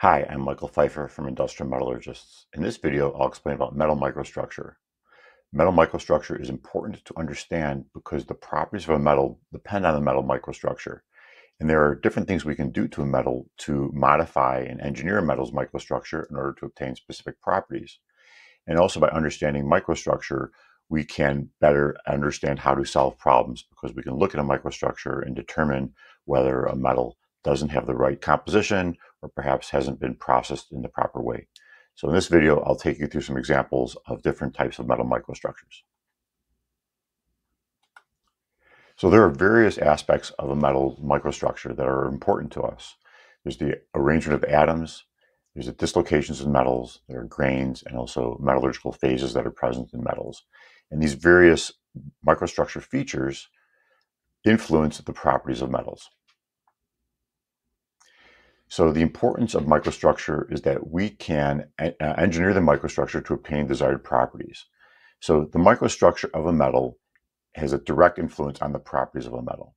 Hi, I'm Michael Pfeifer from Industrial Metallurgists. In this video, I'll explain about metal microstructure. Metal microstructure is important to understand because the properties of a metal depend on the metal microstructure. And there are different things we can do to a metal to modify and engineer a metal's microstructure in order to obtain specific properties. And also by understanding microstructure, we can better understand how to solve problems because we can look at a microstructure and determine whether a metal doesn't have the right composition or perhaps hasn't been processed in the proper way. So in this video, I'll take you through some examples of different types of metal microstructures. So there are various aspects of a metal microstructure that are important to us. There's the arrangement of atoms, there's the dislocations of metals, there are grains, and also metallurgical phases that are present in metals. And these various microstructure features influence the properties of metals. So the importance of microstructure is that we can uh, engineer the microstructure to obtain desired properties. So the microstructure of a metal has a direct influence on the properties of a metal.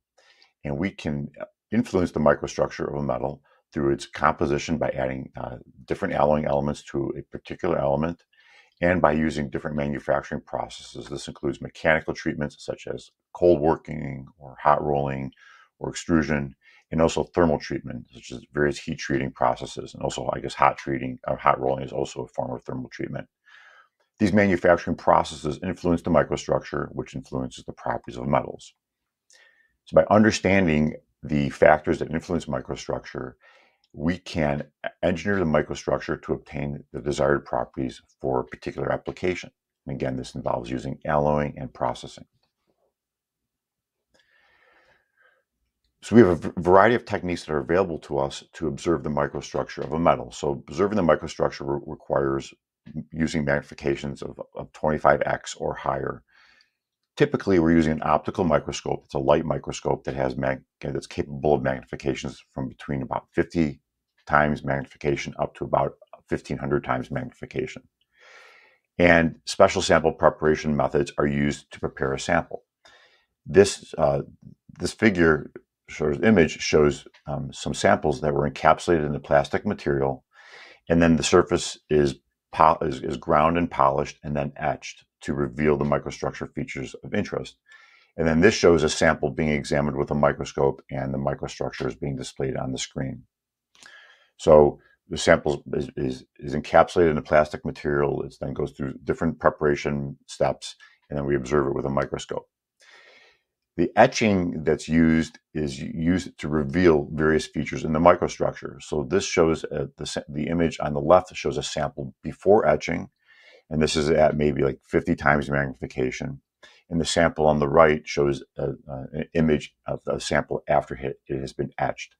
And we can uh, influence the microstructure of a metal through its composition by adding uh, different alloying elements to a particular element and by using different manufacturing processes. This includes mechanical treatments such as cold working or hot rolling or extrusion, and also thermal treatment, such as various heat treating processes, and also, I guess, hot treating or hot rolling is also a form of thermal treatment. These manufacturing processes influence the microstructure, which influences the properties of metals. So by understanding the factors that influence microstructure, we can engineer the microstructure to obtain the desired properties for a particular application. And again, this involves using alloying and processing. So we have a variety of techniques that are available to us to observe the microstructure of a metal. So observing the microstructure re requires using magnifications of, of 25x or higher. Typically, we're using an optical microscope. It's a light microscope that has mag that's capable of magnifications from between about 50 times magnification up to about 1500 times magnification. And special sample preparation methods are used to prepare a sample. This uh, this figure shows image shows um, some samples that were encapsulated in the plastic material, and then the surface is, is, is ground and polished and then etched to reveal the microstructure features of interest. And then this shows a sample being examined with a microscope and the microstructure is being displayed on the screen. So the sample is, is, is encapsulated in the plastic material. It then goes through different preparation steps, and then we observe it with a microscope. The etching that's used is used to reveal various features in the microstructure. So this shows uh, the, the image on the left shows a sample before etching, and this is at maybe like 50 times magnification. And the sample on the right shows a, a, an image of a sample after it, it has been etched.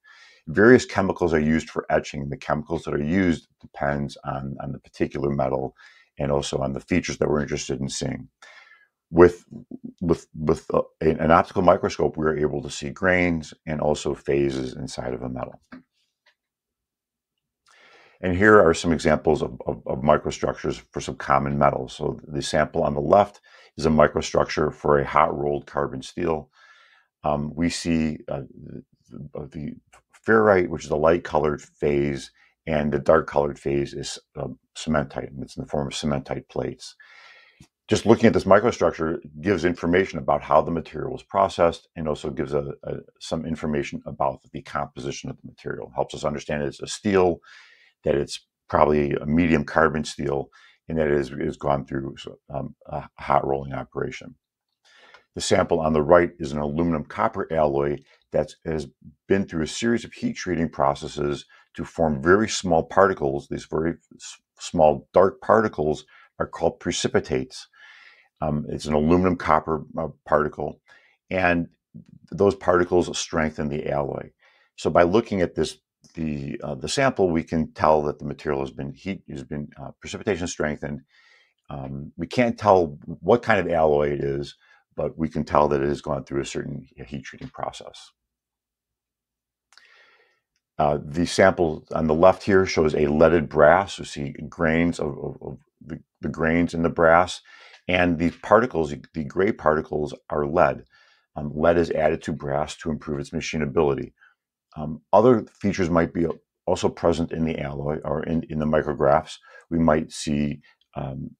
Various chemicals are used for etching. The chemicals that are used depends on, on the particular metal and also on the features that we're interested in seeing with with with uh, an optical microscope, we are able to see grains and also phases inside of a metal. And here are some examples of, of, of, microstructures for some common metals. So the sample on the left is a microstructure for a hot rolled carbon steel. Um, we see uh, the, the, ferrite, which is a light colored phase, and the dark colored phase is uh, cementite, and it's in the form of cementite plates just looking at this microstructure gives information about how the material was processed and also gives a, a, some information about the composition of the material. Helps us understand it's a steel, that it's probably a medium carbon steel, and that it is gone through um, a hot rolling operation. The sample on the right is an aluminum copper alloy that has been through a series of heat treating processes to form very small particles. These very small dark particles are called precipitates. Um, it's an aluminum copper uh, particle, and those particles strengthen the alloy. So by looking at this, the uh, the sample, we can tell that the material has been heat has been uh, precipitation strengthened. Um, we can't tell what kind of alloy it is, but we can tell that it has gone through a certain heat treating process. Uh, the sample on the left here shows a leaded brass. You see grains of, of, of the, the, grains in the brass. And these particles, the gray particles, are lead. Um, lead is added to brass to improve its machinability. Um, other features might be also present in the alloy or in, in the micrographs. We might see um,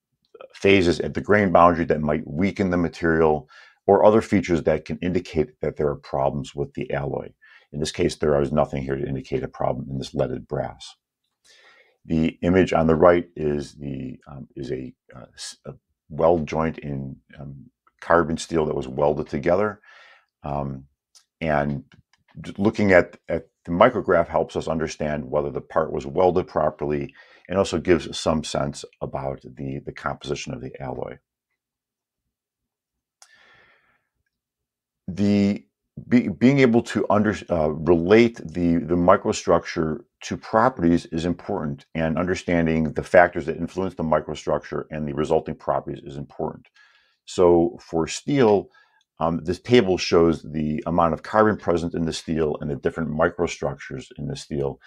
phases at the grain boundary that might weaken the material or other features that can indicate that there are problems with the alloy. In this case, there is nothing here to indicate a problem in this leaded brass. The image on the right is the um, is a, uh, a, weld joint in um, carbon steel that was welded together. Um, and looking at, at the micrograph helps us understand whether the part was welded properly and also gives some sense about the, the composition of the alloy. The be, being able to under, uh, relate the, the microstructure to properties is important, and understanding the factors that influence the microstructure and the resulting properties is important. So for steel, um, this table shows the amount of carbon present in the steel and the different microstructures in the steel.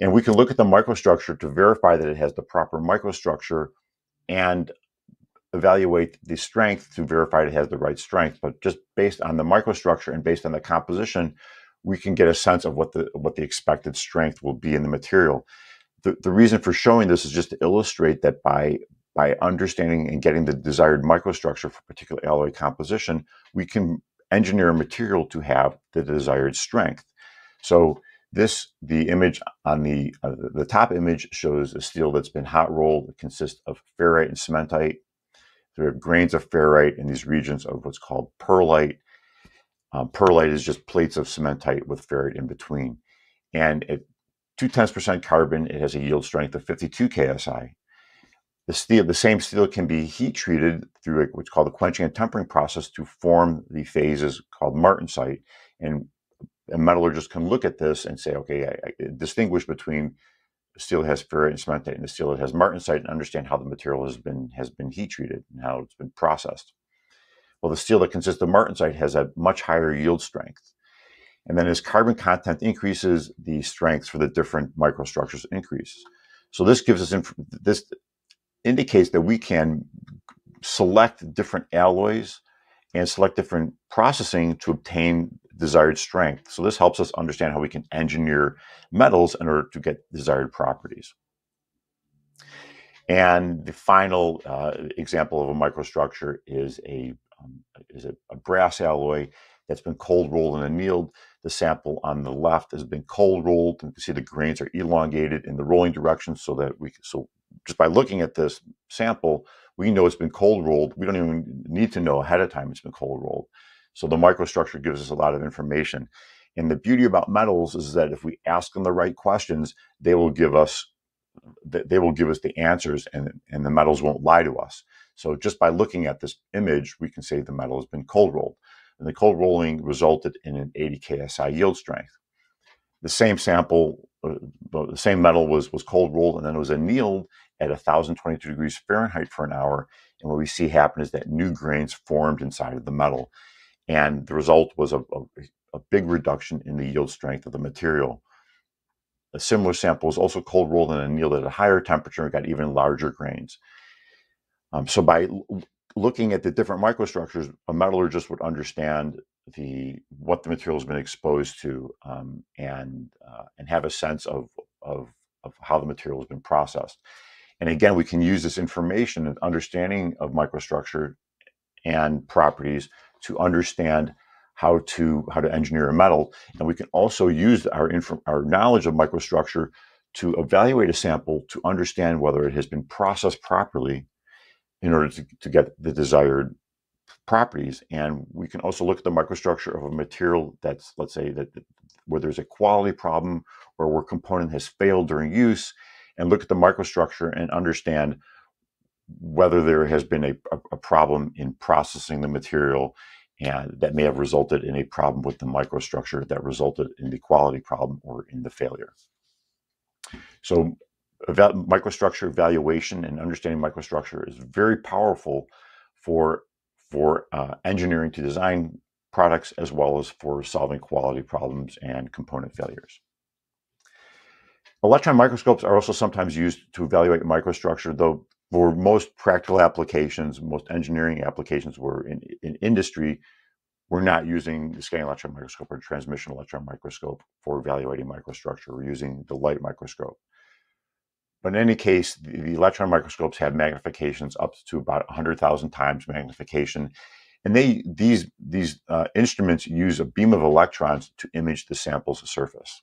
And we can look at the microstructure to verify that it has the proper microstructure and evaluate the strength to verify it has the right strength. But just based on the microstructure and based on the composition, we can get a sense of what the what the expected strength will be in the material. The, the reason for showing this is just to illustrate that by by understanding and getting the desired microstructure for particular alloy composition, we can engineer a material to have the desired strength. So this, the image on the uh, the top image shows a steel that's been hot rolled. It consists of ferrite and cementite. There are grains of ferrite in these regions of what's called pearlite. Um, pearlite is just plates of cementite with ferrite in between. And at two tenths percent carbon, it has a yield strength of 52 ksi. The steel, the same steel can be heat treated through what's called the quenching and tempering process to form the phases called martensite. And a metallurgist can look at this and say, okay, I, I distinguish between steel has ferrite and cementite and the steel that has martensite and understand how the material has been has been heat treated and how it's been processed. Well, the steel that consists of martensite has a much higher yield strength. And then as carbon content increases, the strengths for the different microstructures increases. So this gives us this indicates that we can select different alloys and select different processing to obtain desired strength. So this helps us understand how we can engineer metals in order to get desired properties. And the final uh, example of a microstructure is a um, is a, a, brass alloy that's been cold rolled and annealed. The sample on the left has been cold rolled, and you can see the grains are elongated in the rolling direction, so that we so just by looking at this sample, we know it's been cold rolled. We don't even need to know ahead of time it's been cold rolled. So the microstructure gives us a lot of information. And the beauty about metals is that if we ask them the right questions, they will give us they will give us the answers and, and the metals won't lie to us. So just by looking at this image, we can say the metal has been cold rolled. And the cold rolling resulted in an 80 KSI yield strength. The same sample, uh, the same metal was, was cold rolled and then it was annealed at 1022 degrees Fahrenheit for an hour. And what we see happen is that new grains formed inside of the metal. And the result was a, a, a big reduction in the yield strength of the material. A similar sample was also cold rolled and annealed at a higher temperature and got even larger grains. Um, so by looking at the different microstructures, a metallurgist would understand the what the material has been exposed to um, and uh, and have a sense of, of of how the material has been processed. And again, we can use this information and understanding of microstructure and properties to understand how to how to engineer a metal. And we can also use our inf- our knowledge of microstructure to evaluate a sample to understand whether it has been processed properly in order to, to get the desired properties. And we can also look at the microstructure of a material that's, let's say, that, that where there's a quality problem or where component has failed during use, and look at the microstructure and understand whether there has been a, a, problem in processing the material and that may have resulted in a problem with the microstructure that resulted in the quality problem or in the failure. So microstructure evaluation and understanding microstructure is very powerful for for uh, engineering to design products as well as for solving quality problems and component failures. Electron microscopes are also sometimes used to evaluate microstructure, though for most practical applications, most engineering applications were in, in industry, we're not using the scanning electron microscope or transmission electron microscope for evaluating microstructure. We're using the light microscope. But in any case, the, the electron microscopes have magnifications up to about 100,000 times magnification. And they these these uh, instruments use a beam of electrons to image the sample's surface.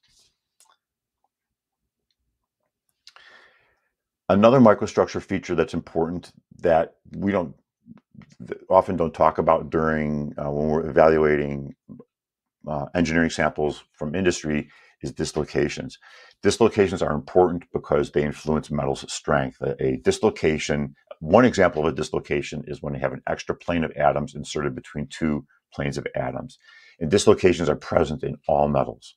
Another microstructure feature that's important that we don't often don't talk about during uh, when we're evaluating uh, engineering samples from industry is dislocations. Dislocations are important because they influence metal's strength. A, a dislocation, one example of a dislocation is when you have an extra plane of atoms inserted between two planes of atoms. And dislocations are present in all metals.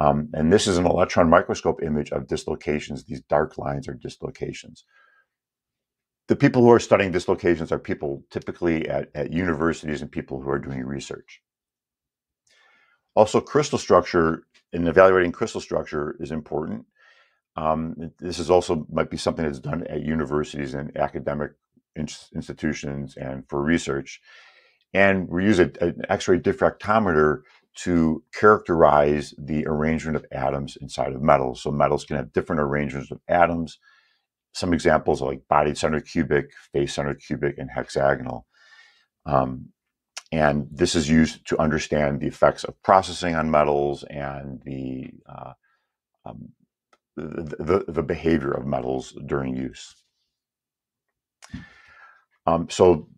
Um, and this is an electron microscope image of dislocations. These dark lines are dislocations the people who are studying dislocations are people typically at, at universities and people who are doing research. Also, crystal structure, in evaluating crystal structure is important. Um, this is also might be something that's done at universities and academic institutions and for research. And we use a, an X-ray diffractometer to characterize the arrangement of atoms inside of metals. So metals can have different arrangements of atoms some examples are like body centered cubic, face centered cubic, and hexagonal. Um, and this is used to understand the effects of processing on metals and the, uh, um, the, the, the, behavior of metals during use. Um, so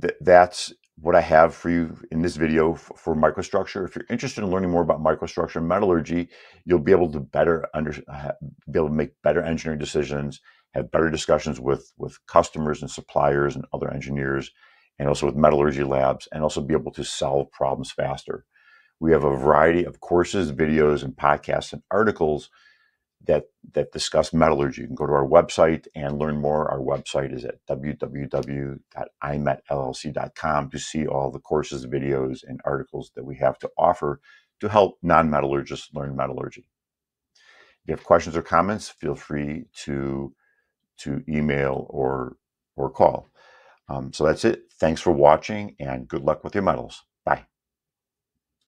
th that's what I have for you in this video for, microstructure. If you're interested in learning more about microstructure and metallurgy, you'll be able to better under, be able to make better engineering decisions, have better discussions with, with customers and suppliers and other engineers, and also with metallurgy labs, and also be able to solve problems faster. We have a variety of courses, videos, and podcasts and articles that that discuss metallurgy. You can go to our website and learn more. Our website is at www.imetllc.com to see all the courses, videos, and articles that we have to offer to help non-metallurgists learn metallurgy. If you have questions or comments, feel free to to email or or call. Um, so that's it. Thanks for watching and good luck with your metals. Bye.